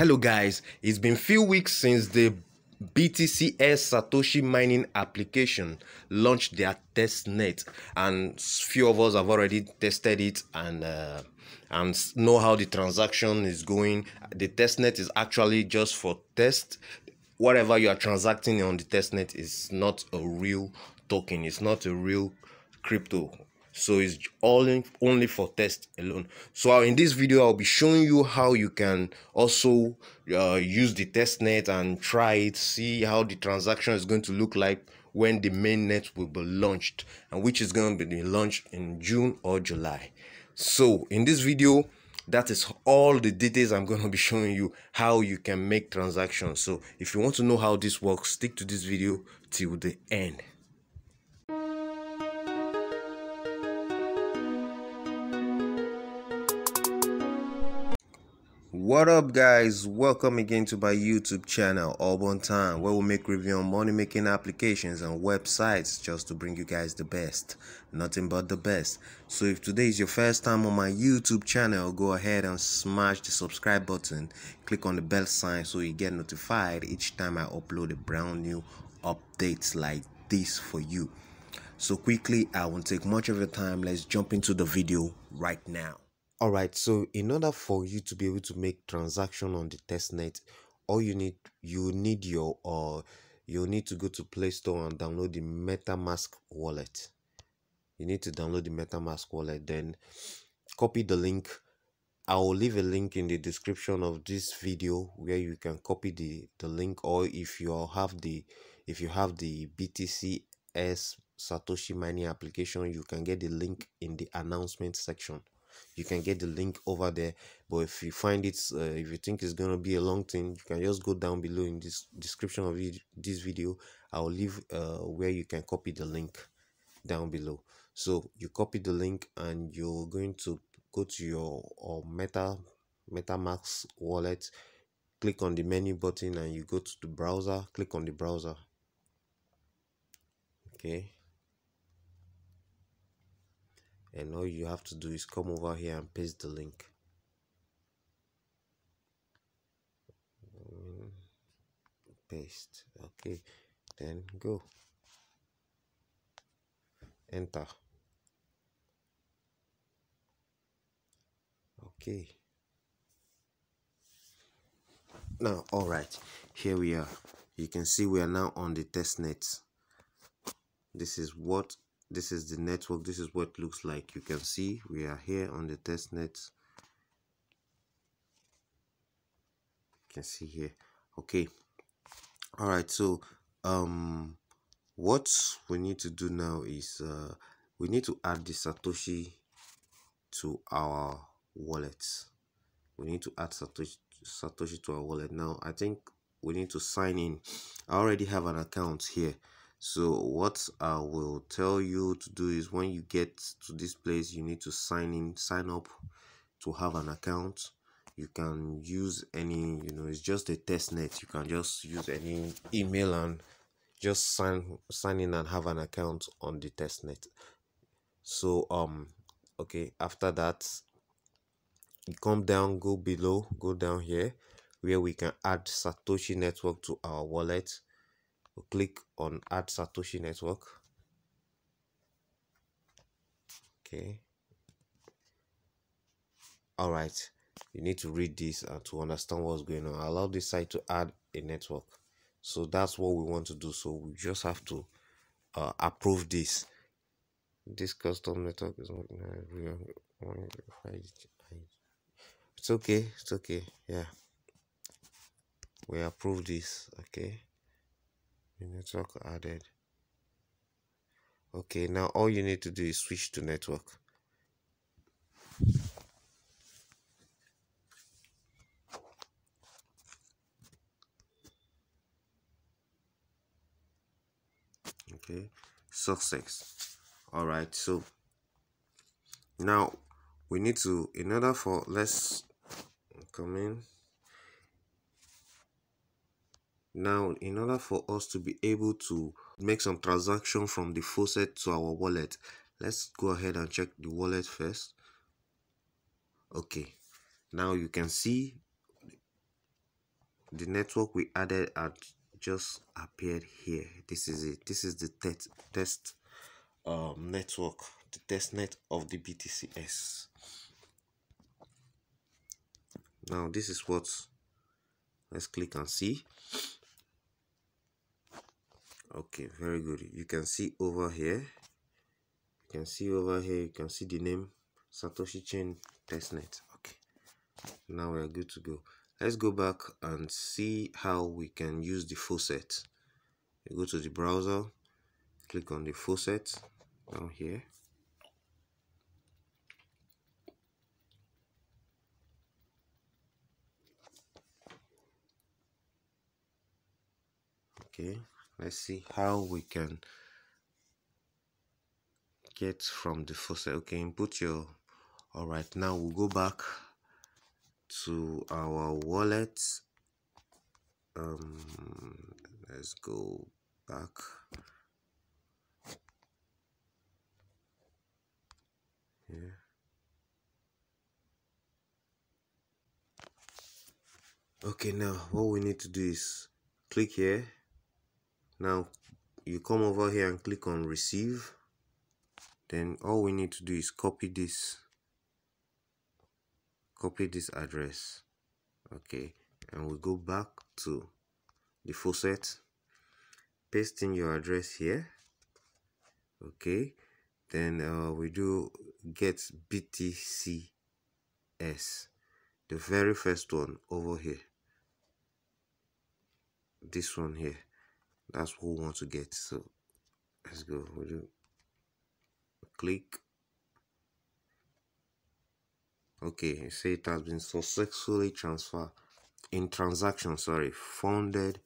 Hello guys, it's been few weeks since the BTCS Satoshi mining application launched their test net and few of us have already tested it and uh, and know how the transaction is going. The test net is actually just for test. Whatever you are transacting on the test net is not a real token. It's not a real crypto so it's all in, only for test alone. So in this video i'll be showing you how you can also uh, use the test net and try it see how the transaction is going to look like when the main net will be launched and which is going to be launched in june or july. So in this video that is all the details i'm going to be showing you how you can make transactions. So if you want to know how this works stick to this video till the end What up guys, welcome again to my YouTube channel Urban Time where we make review on money making applications and websites just to bring you guys the best, nothing but the best. So if today is your first time on my YouTube channel, go ahead and smash the subscribe button, click on the bell sign so you get notified each time I upload a brand new updates like this for you. So quickly, I won't take much of your time, let's jump into the video right now. All right, so in order for you to be able to make transaction on the testnet, all you need you need your uh, you need to go to Play Store and download the MetaMask wallet. You need to download the MetaMask wallet, then copy the link. I will leave a link in the description of this video where you can copy the the link, or if you have the if you have the BTCS Satoshi mining application, you can get the link in the announcement section you can get the link over there but if you find it uh, if you think it's going to be a long thing you can just go down below in this description of this video. I'll leave uh, where you can copy the link down below. So you copy the link and you're going to go to your or meta metamask wallet click on the menu button and you go to the browser click on the browser. Okay and all you have to do is come over here and paste the link. Paste. Okay. Then go. Enter. Okay. Now all right. Here we are. You can see we are now on the test net this is what this is the network. This is what looks like. You can see we are here on the test net you can see here. Okay. All right. So um what we need to do now is uh we need to add the satoshi to our wallet. We need to add satoshi satoshi to our wallet. Now i think we need to sign in. I already have an account here so what i will tell you to do is when you get to this place you need to sign in sign up to have an account. You can use any you know it's just a test net. You can just use any email and just sign sign in and have an account on the test net. So um okay after that you come down go below go down here where we can add satoshi network to our wallet click on add satoshi network. Okay. All right. You need to read this and to understand what's going on. Allow this site to add a network. So that's what we want to do. So we just have to uh, approve this. This custom network is not it's okay. It's okay. Yeah. We approve this. Okay network added. Okay now all you need to do is switch to network. Okay success. All right so now we need to in order for let's come in now, in order for us to be able to make some transaction from the faucet to our wallet, let's go ahead and check the wallet first. Okay, now you can see the network we added had just appeared here. This is it. This is the test test um network the test net of the btcs now this is what let's click and see okay very good. You can see over here. You can see over here you can see the name satoshi chain testnet. Okay. Now we're good to go. Let's go back and see how we can use the faucet you go to the browser click on the faucet down here. Okay let's see how we can get from the faucet okay input your all right now we'll go back to our wallet um let's go back. Here okay now what we need to do is click here now you come over here and click on receive. Then all we need to do is copy this. Copy this address. Okay and we go back to the faucet paste in your address here. Okay then uh, we do get btcs the very first one over here. This one here that's what we want to get so let's go we do click. Okay say it has been successfully transferred in transaction sorry funded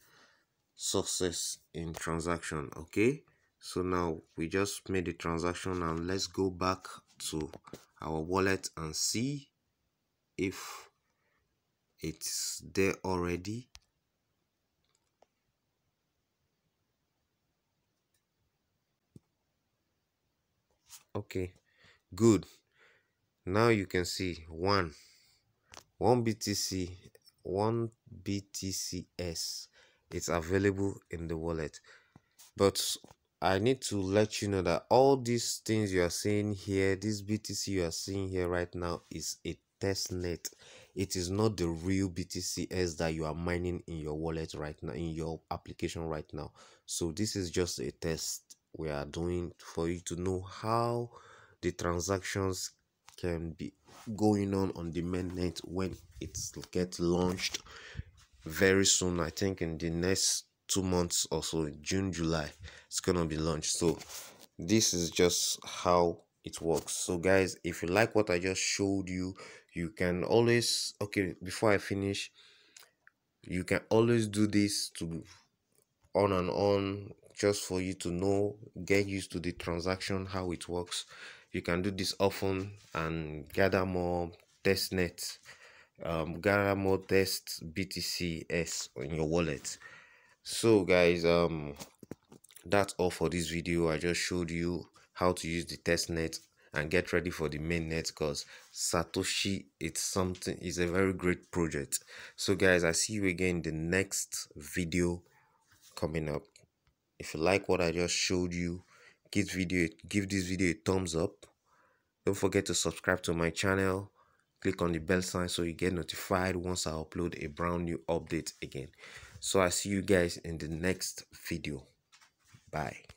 success in transaction okay? So now we just made the transaction and let's go back to our wallet and see if it's there already okay good. Now you can see one. One btc one btcs it's available in the wallet. But i need to let you know that all these things you are seeing here this btc you are seeing here right now is a test net. It is not the real btcs that you are mining in your wallet right now in your application right now. So this is just a test we are doing for you to know how the transactions can be going on on the mainnet when it gets launched very soon. I think in the next two months or so june july it's gonna be launched. So this is just how it works. So guys if you like what i just showed you you can always okay before i finish you can always do this to on and on just for you to know get used to the transaction how it works. You can do this often and gather more test net um, gather more test btcs on your wallet. So guys um that's all for this video. I just showed you how to use the test net and get ready for the main net because satoshi it's something is a very great project. So guys i see you again in the next video coming up if you like what i just showed you give video give this video a thumbs up. Don't forget to subscribe to my channel. Click on the bell sign so you get notified once i upload a brand new update again. So i see you guys in the next video. Bye